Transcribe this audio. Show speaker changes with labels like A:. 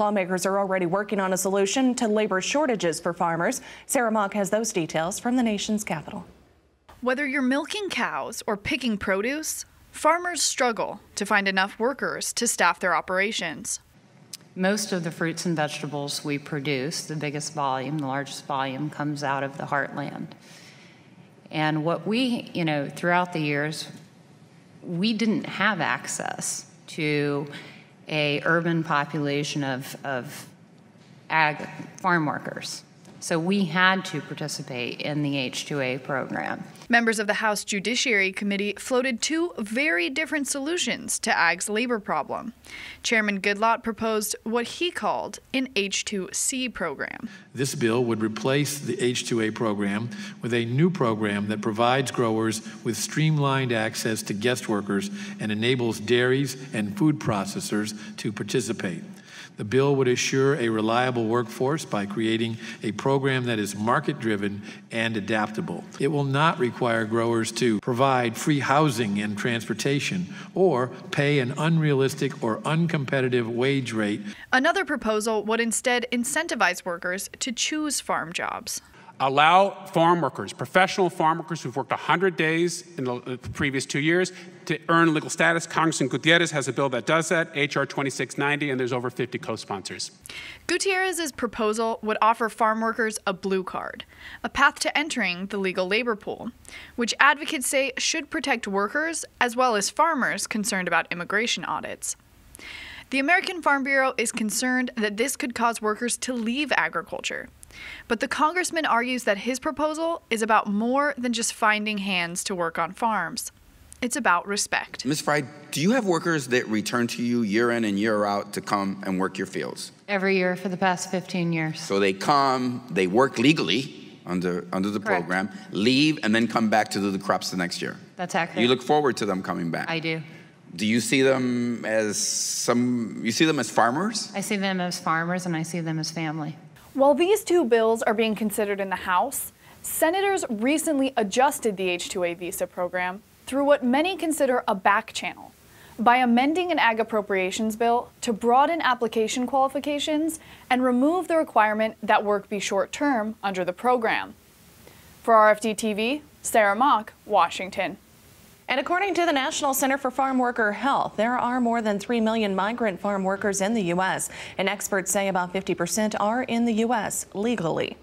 A: Lawmakers are already working on a solution to labor shortages for farmers. Sarah Mock has those details from the nation's capital.
B: Whether you're milking cows or picking produce, farmers struggle to find enough workers to staff their operations.
C: Most of the fruits and vegetables we produce, the biggest volume, the largest volume, comes out of the heartland. And what we, you know, throughout the years, we didn't have access to a urban population of, of ag farm workers. So we had to participate in the H2A program.
B: Members of the House Judiciary Committee floated two very different solutions to AG's labor problem. Chairman Goodlatte proposed what he called an H2C program.
D: This bill would replace the H2A program with a new program that provides growers with streamlined access to guest workers and enables dairies and food processors to participate. The bill would assure a reliable workforce by creating a program that is market driven and adaptable. It will not require growers to provide free housing and transportation or pay an unrealistic or uncompetitive wage rate.
B: Another proposal would instead incentivize workers to choose farm jobs
E: allow farm workers, professional farm workers who've worked 100 days in the uh, previous two years, to earn legal status. Congressman Gutierrez has a bill that does that, H.R. 2690, and there's over 50 co sponsors.
B: Gutierrez's proposal would offer farm workers a blue card, a path to entering the legal labor pool, which advocates say should protect workers as well as farmers concerned about immigration audits. The American Farm Bureau is concerned that this could cause workers to leave agriculture. But the congressman argues that his proposal is about more than just finding hands to work on farms. It's about respect.
F: Ms. Fry, do you have workers that return to you year in and year out to come and work your fields?
C: Every year for the past 15 years.
F: So they come, they work legally under, under the
C: Correct.
F: program, leave, and then come back to do the crops the next year.
C: That's accurate.
F: You look forward to them coming back.
C: I do.
F: Do you see them as some, you see them as farmers?
C: I see them as farmers and I see them as family.
G: While these two bills are being considered in the House, senators recently adjusted the H-2A visa program through what many consider a back channel by amending an ag appropriations bill to broaden application qualifications and remove the requirement that work be short term under the program. For RFD TV, Sarah Mock, Washington.
A: And according to the National Center for Farm Worker Health, there are more than 3 million migrant farm workers in the U.S., and experts say about 50% are in the U.S. legally.